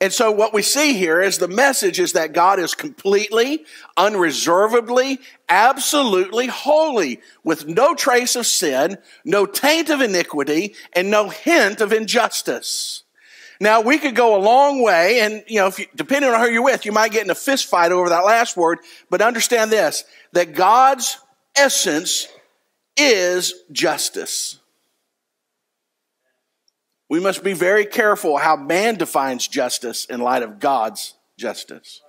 And so what we see here is the message is that God is completely, unreservedly, absolutely holy with no trace of sin, no taint of iniquity, and no hint of injustice. Now we could go a long way and, you know, if you, depending on who you're with, you might get in a fist fight over that last word, but understand this, that God's essence is justice. We must be very careful how man defines justice in light of God's justice.